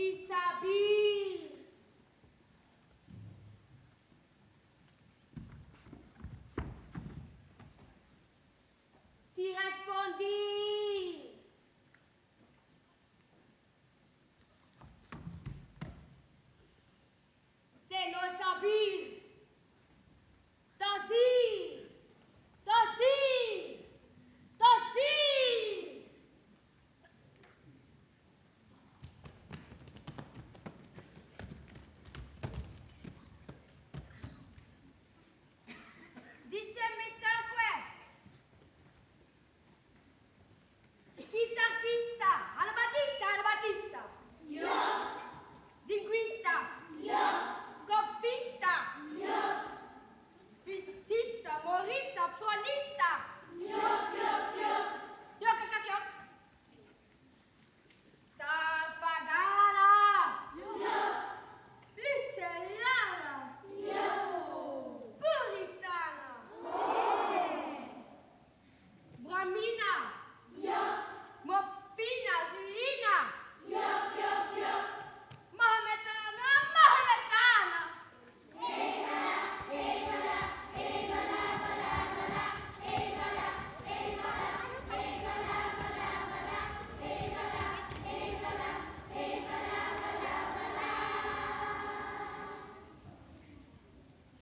e sabia.